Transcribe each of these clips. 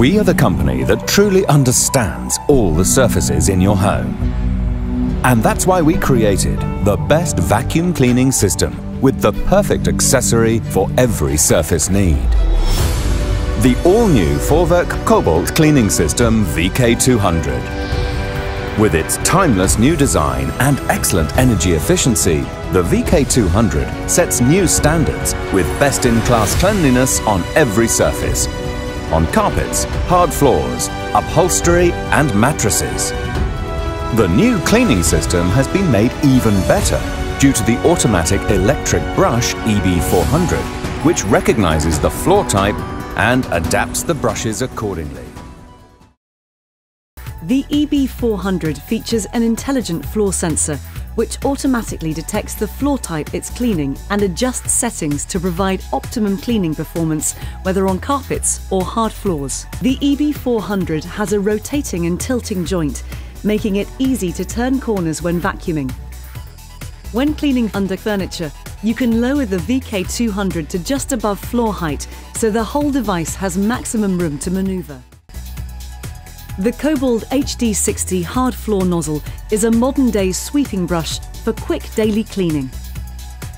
We are the company that truly understands all the surfaces in your home. And that's why we created the best vacuum cleaning system with the perfect accessory for every surface need. The all-new Vorwerk Kobold Cleaning System VK200. With its timeless new design and excellent energy efficiency, the VK200 sets new standards with best-in-class cleanliness on every surface. On carpets, hard floors, upholstery and mattresses. The new cleaning system has been made even better due to the automatic electric brush EB400, which recognizes the floor type and adapts the brushes accordingly. The EB400 features an intelligent floor sensor which automatically detects the floor type it's cleaning and adjusts settings to provide optimum cleaning performance whether on carpets or hard floors. The EB400 has a rotating and tilting joint, making it easy to turn corners when vacuuming. When cleaning under furniture, you can lower the VK200 to just above floor height so the whole device has maximum room to maneuver. The Kobold HD60 hard floor nozzle is a modern-day sweeping brush for quick daily cleaning.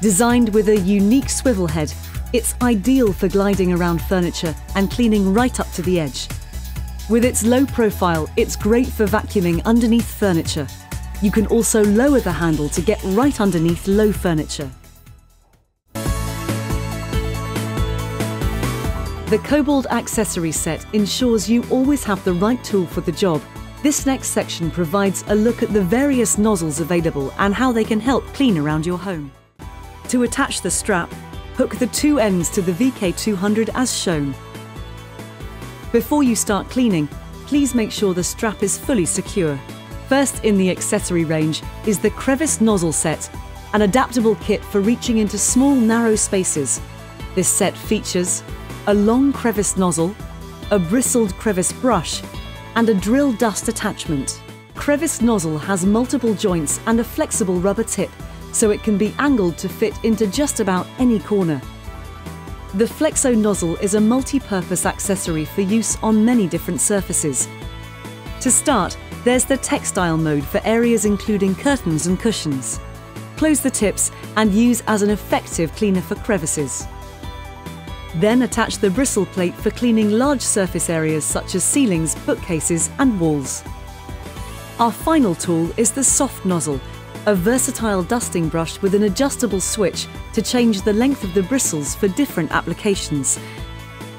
Designed with a unique swivel head, it's ideal for gliding around furniture and cleaning right up to the edge. With its low profile, it's great for vacuuming underneath furniture. You can also lower the handle to get right underneath low furniture. The Kobold accessory set ensures you always have the right tool for the job. This next section provides a look at the various nozzles available and how they can help clean around your home. To attach the strap, hook the two ends to the VK200 as shown. Before you start cleaning, please make sure the strap is fully secure. First in the accessory range is the crevice nozzle set, an adaptable kit for reaching into small narrow spaces. This set features a long crevice nozzle, a bristled crevice brush, and a drill dust attachment. Crevice nozzle has multiple joints and a flexible rubber tip, so it can be angled to fit into just about any corner. The Flexo nozzle is a multi-purpose accessory for use on many different surfaces. To start, there's the textile mode for areas including curtains and cushions. Close the tips and use as an effective cleaner for crevices. Then attach the bristle plate for cleaning large surface areas such as ceilings, bookcases and walls. Our final tool is the soft nozzle, a versatile dusting brush with an adjustable switch to change the length of the bristles for different applications.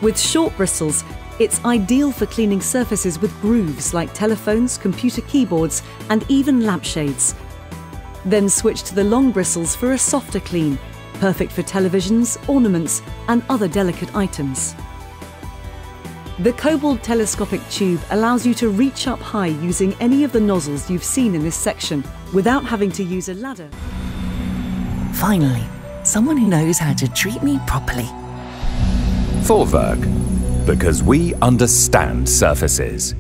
With short bristles, it's ideal for cleaning surfaces with grooves like telephones, computer keyboards and even lampshades. Then switch to the long bristles for a softer clean, perfect for televisions, ornaments and other delicate items. The Kobold telescopic tube allows you to reach up high using any of the nozzles you've seen in this section without having to use a ladder. Finally, someone who knows how to treat me properly. For Vorwerk, because we understand surfaces.